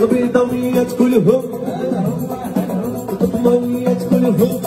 البيضاويات كلهم القطماويات كلهم.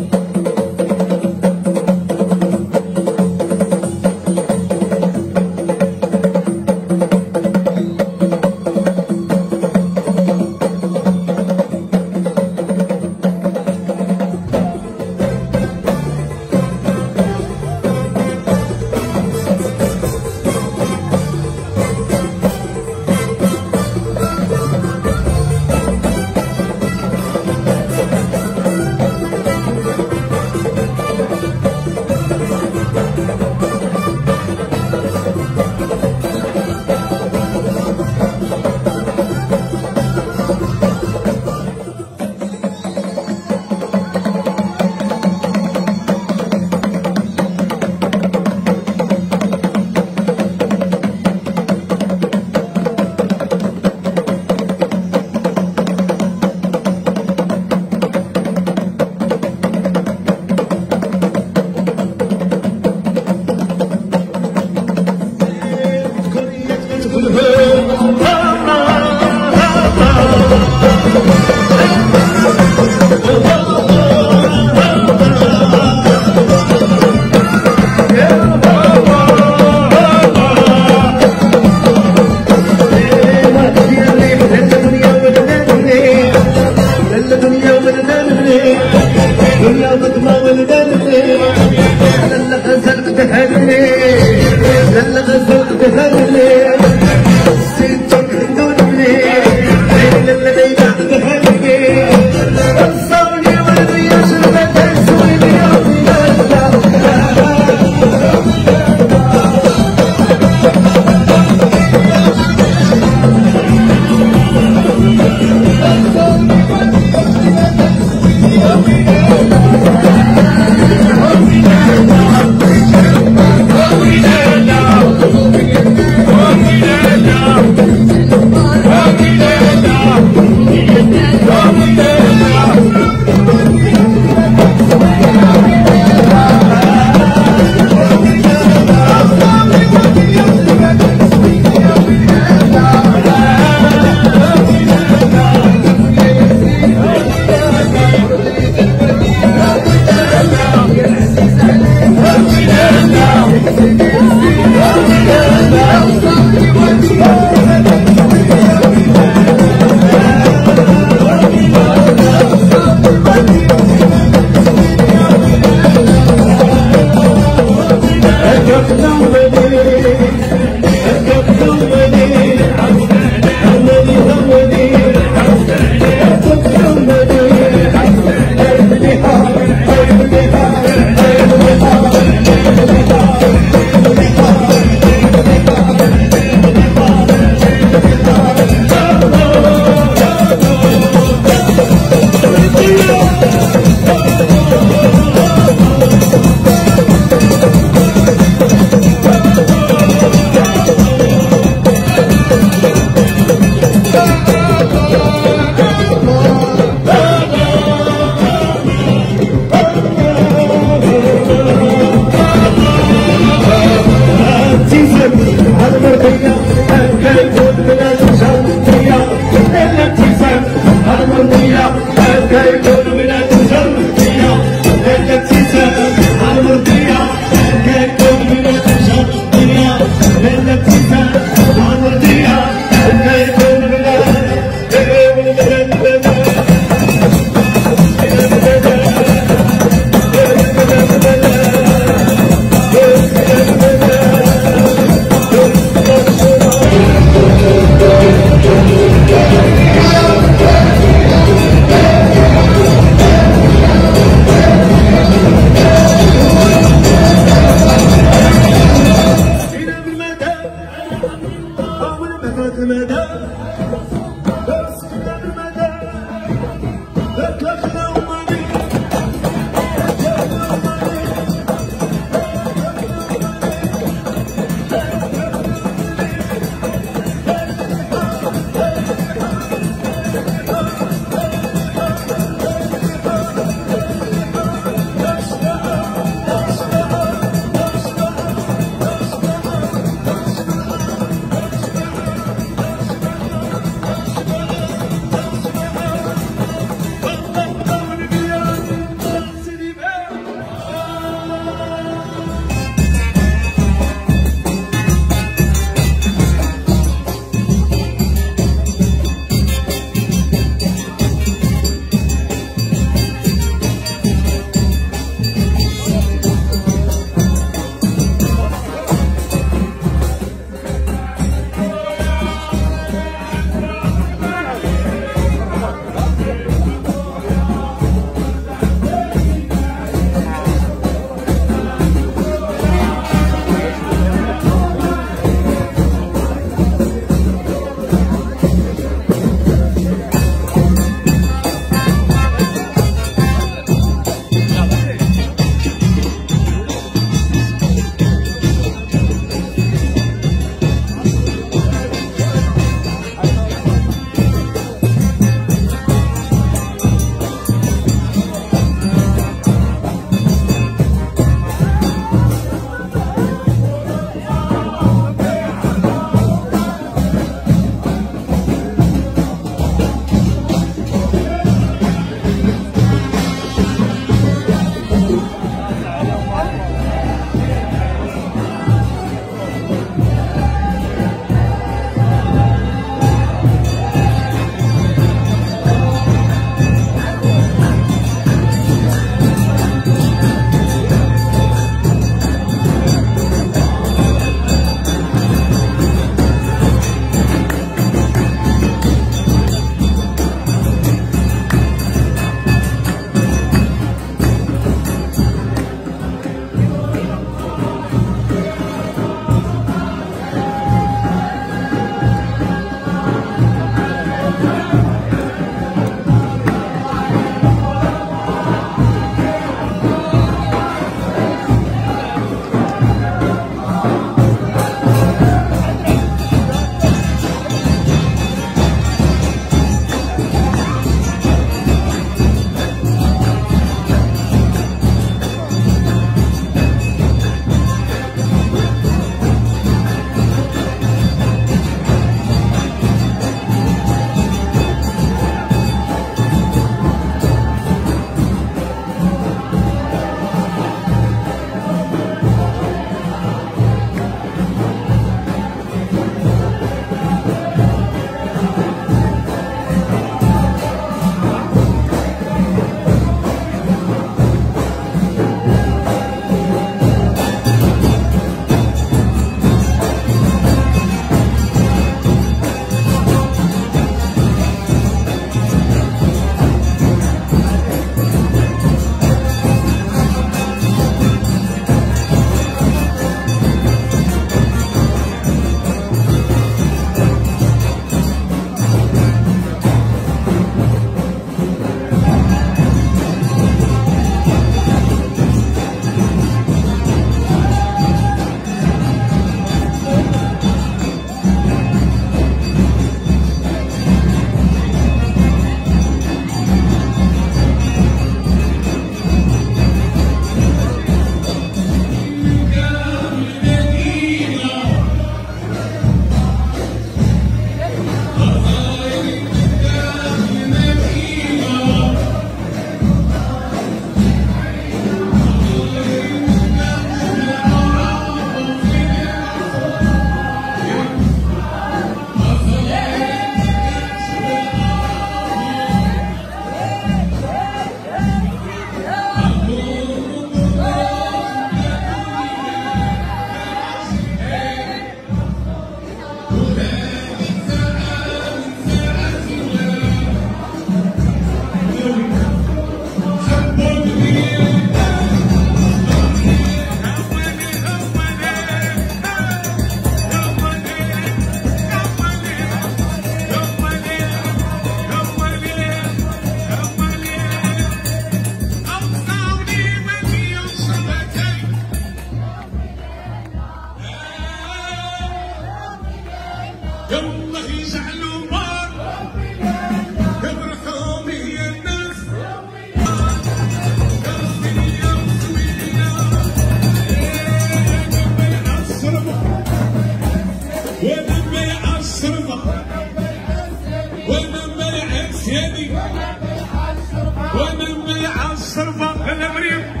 pássaro, papo, canebrinho.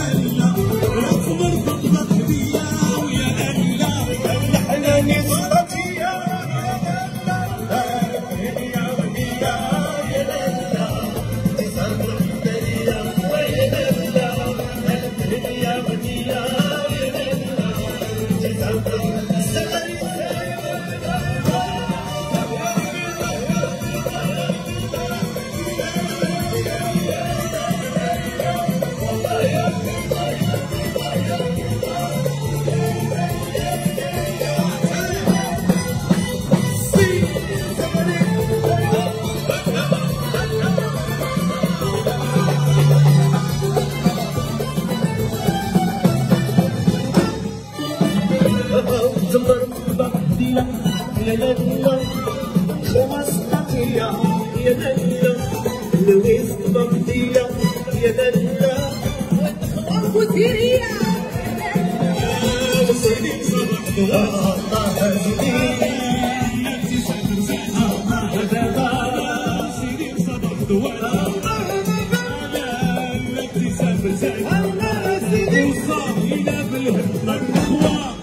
Love. 你很难过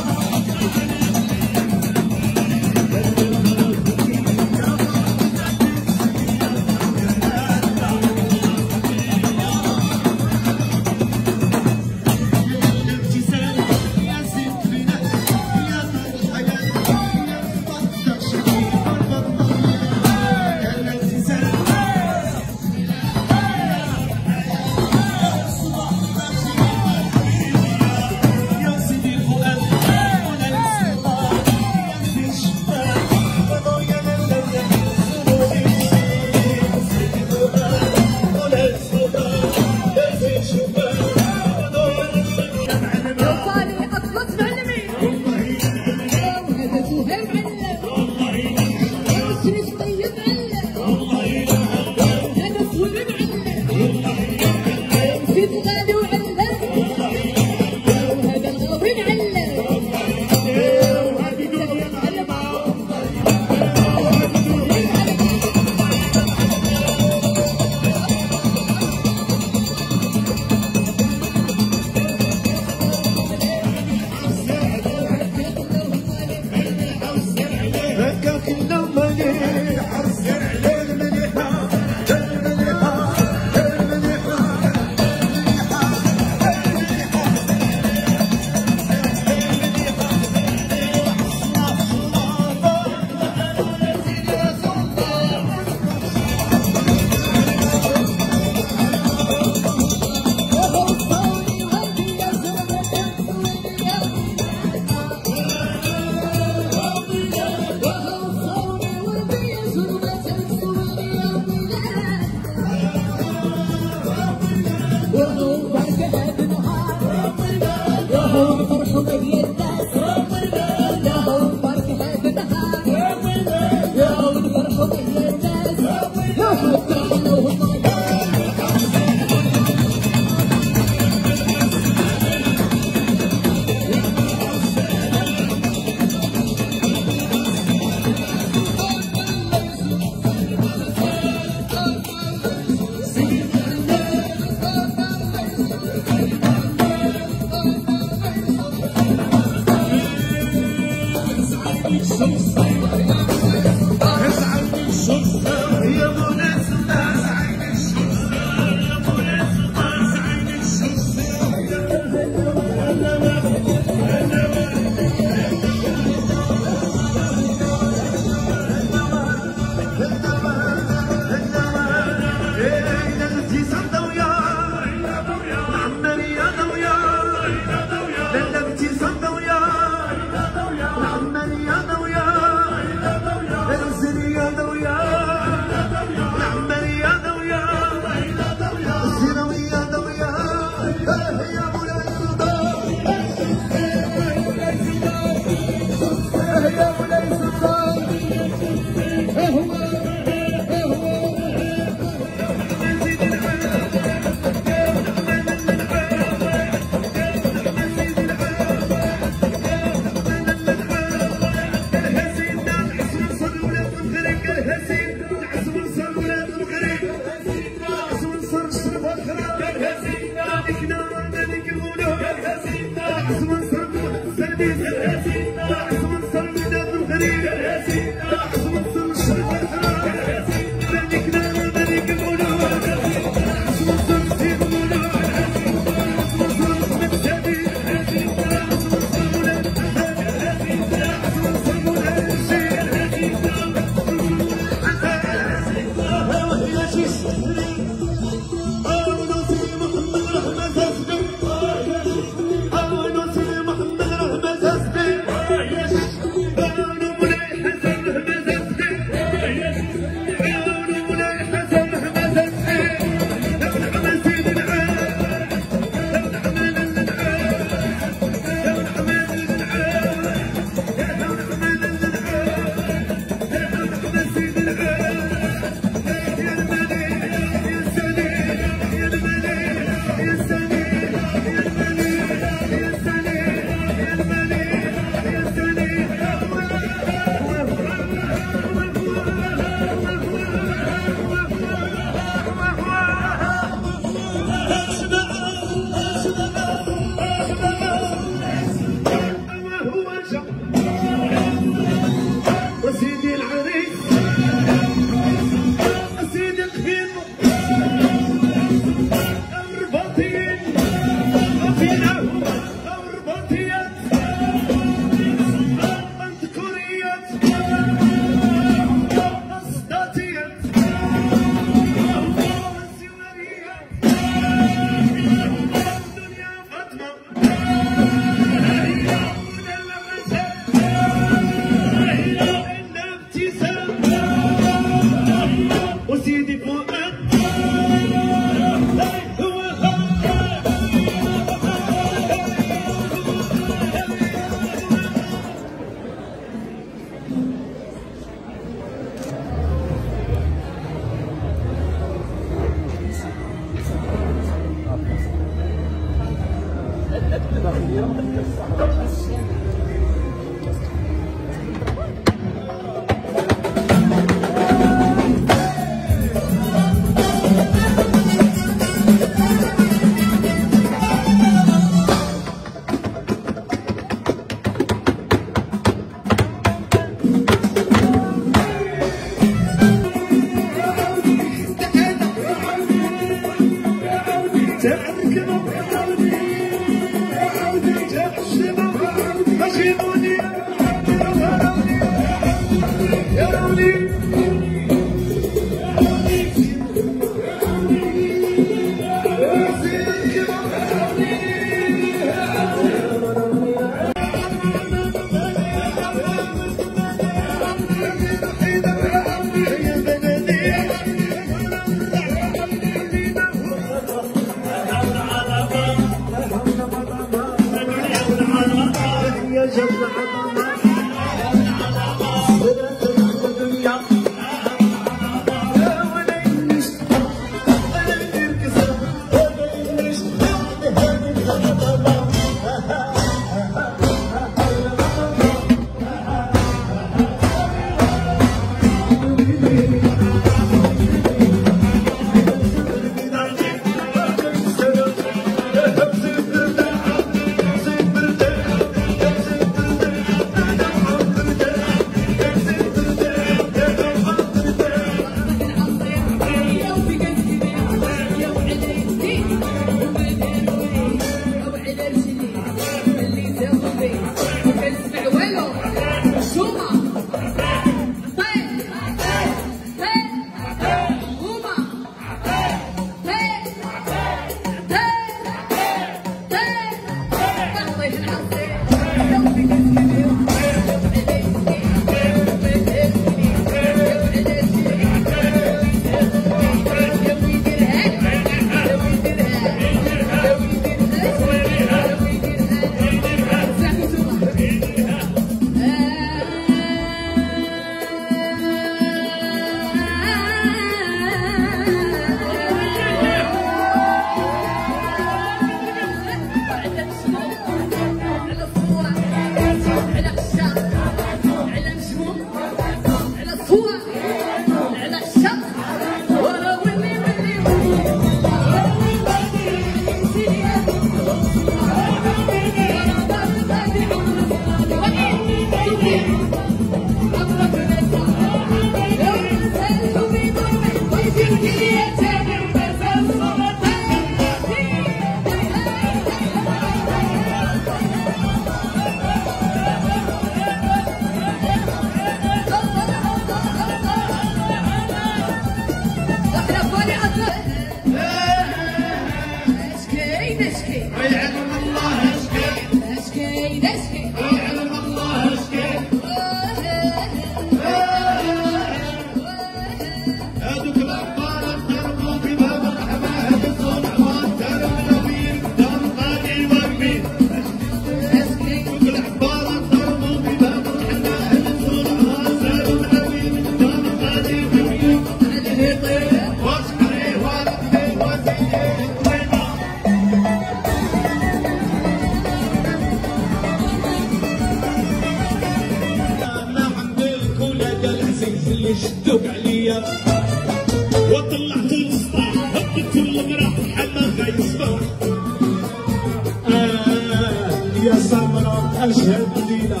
سمرة أشهد ليلة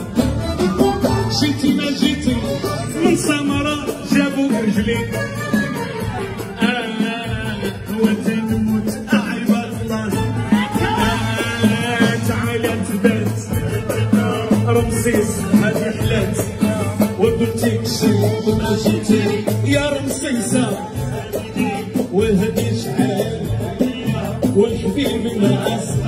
جيتي ما جيتي من سمرة جابوك رجلي وتنموت أعيب الله تعالى تبات رمسيس هذه حلات. وقلتك شي ماشي us.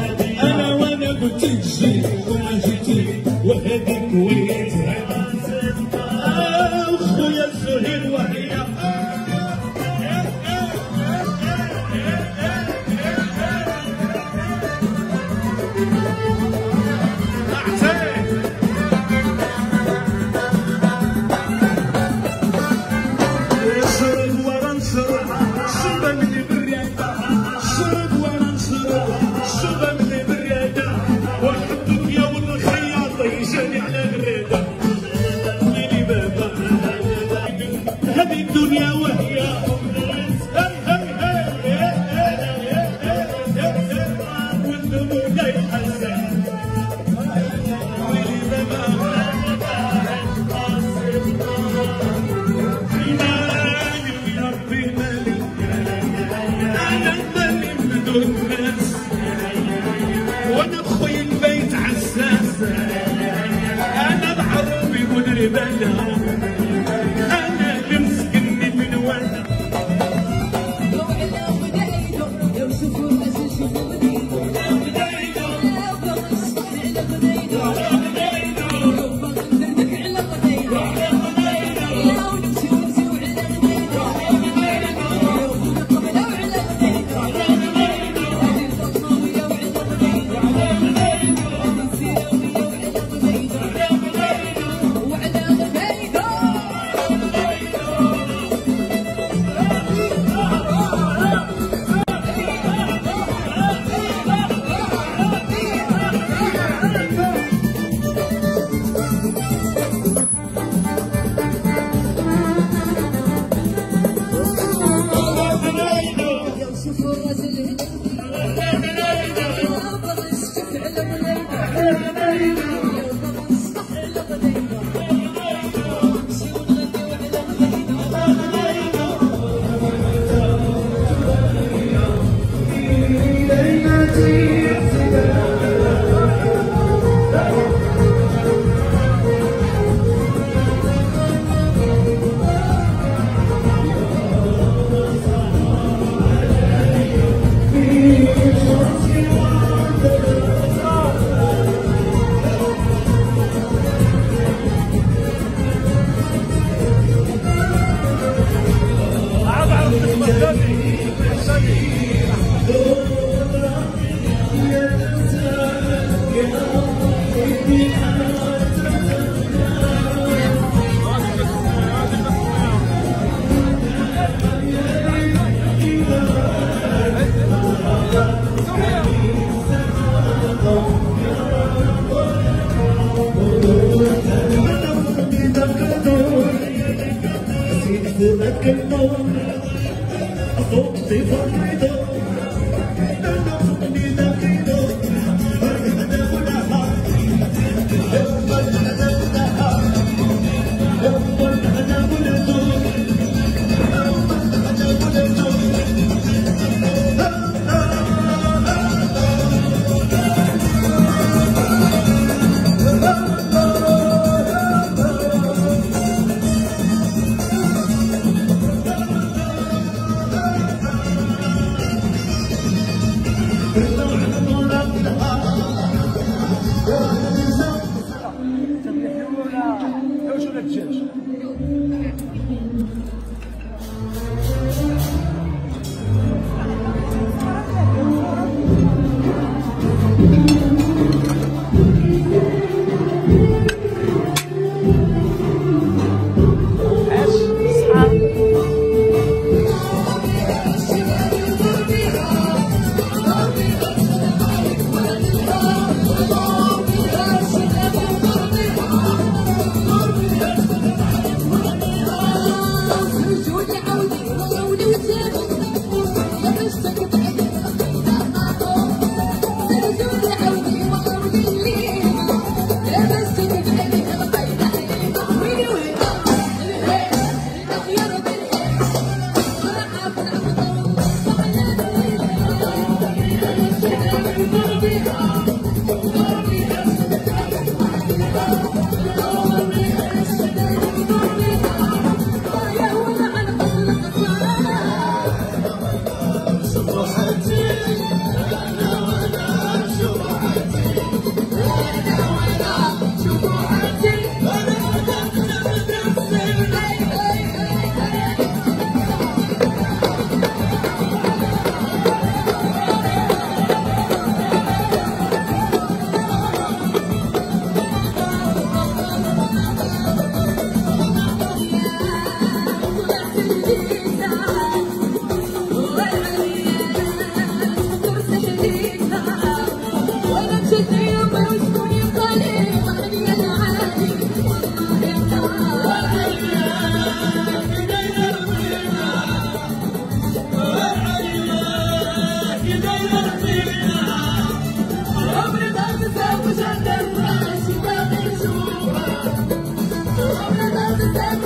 Thank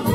you.